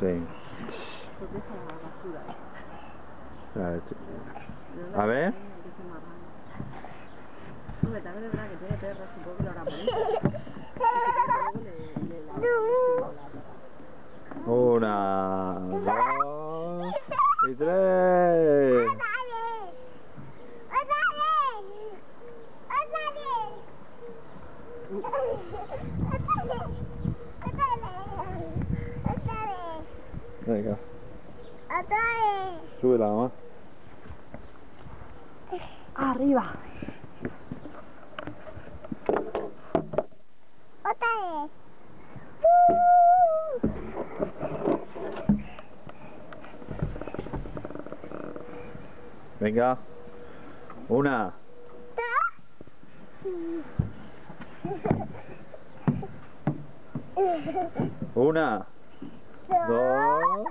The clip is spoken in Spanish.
Sí. A ver. A ver. Hombre, también es verdad que tiene hará bonito. Y. Una, Venga, sube la mamá. Arriba. Venga. Una, una, dos